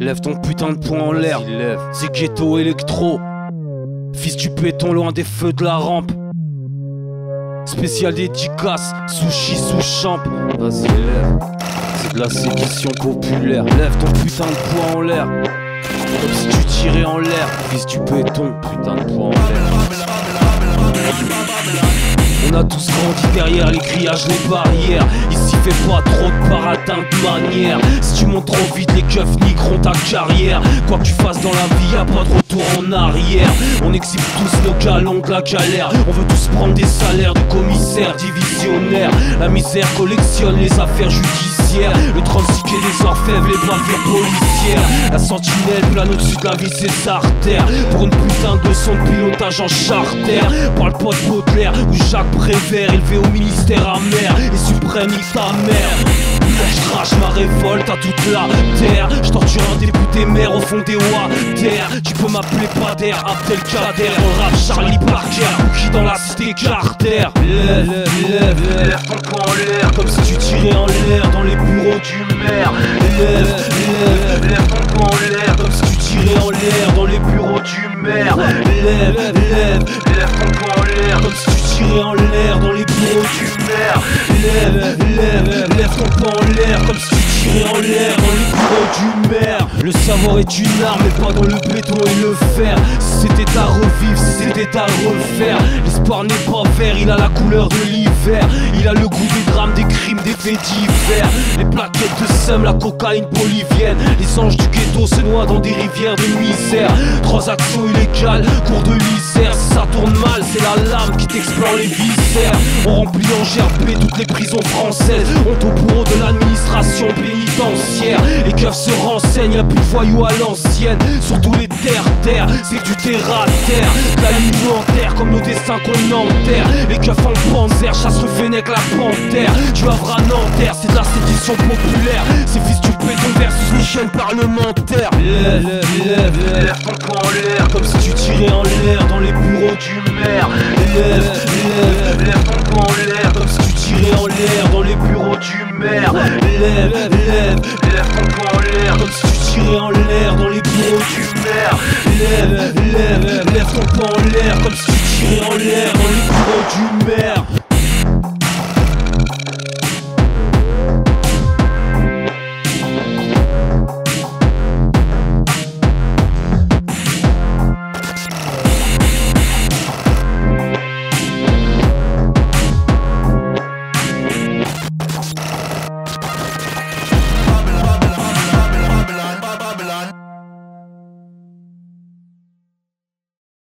Lève ton putain de poing en l'air. C'est ghetto électro. Fils du béton loin des feux de la rampe. Spécial dédicace, sushi sous champ. Vas-y, lève. C'est de la sédition populaire. Lève ton putain de poing en l'air. Comme si tu tirais en l'air. Fils du béton, putain de poing en l'air. On a tous grandi derrière les grillages, les barrières. Ici fait pas trop de paradins de manière. Si tu montes trop vite, les keufs niqueront ta carrière. Quoi que tu fasses dans la vie, y'a pas de retour en arrière. On exhibe tous nos galons de la galère. On veut tous prendre des salaires de commissaires divisionnaires. La misère collectionne les affaires judiciaires. Le transiqué des orfèvres, les bavures policières. La sentinelle plane au-dessus de la vie, ses artères. Pour une putain de son pilotage en charter. Parle pas de Baudelaire ou Jacques Prévert, élevé au ministère amer et suprême ta mère. Je crache ma révolte à toute la terre. Je torture un député maire au fond des terre Tu peux m'appeler Pader, Abdelkader, on rap Charlie Parker, qui dans la cité Carter. Lève, lève, lève ton en l'air, comme si tu Lève, lève, lève ton poing en l'air, comme si tu tirais en l'air dans les bureaux du maire. Lève, lève, lève ton poing en l'air, comme si tu tirais en l'air dans les bureaux du maire. Lève, lève, lève ton poing en l'air, comme si tu tirais en l'air dans les bureaux du maire. Le savoir est une arme, mais pas dans le béton et le fer. C'était à revivre, c'était à refaire. L'espoir n'est pas vert, il a la couleur de l'hiver. Il a le goût des drames, des crimes, des faits divers. Les plaquettes de sème, la cocaïne bolivienne. Les anges du ghetto se noient dans des rivières de misère. Trois actions illégales, cours de l'Isère. Si ça tourne mal, c'est la lame qui t'explore les viscères. On remplit en gerbe toutes les prisons françaises. On au bourreau de l'administration Les keufs se renseignent, y'a plus de voyous à l'ancienne. Surtout les terres-terres, c'est du terre à terre. L'alimentaire comme nos destins qu'on enterre. Les keufs en panzer, chasse le fennec, la panthère. Tu avras Nanterre, c'est de la sédition populaire. C'est fils du béton versus chaîne parlementaire. Lève, lève, lève ton poing en l'air, comme si tu tirais en l'air dans les bureaux du maire. Lève, tirais en l'air dans les bureaux du maire. Lève, lève, lève ton poing en l'air, comme si tu tirais en l'air dans les bureaux du maire.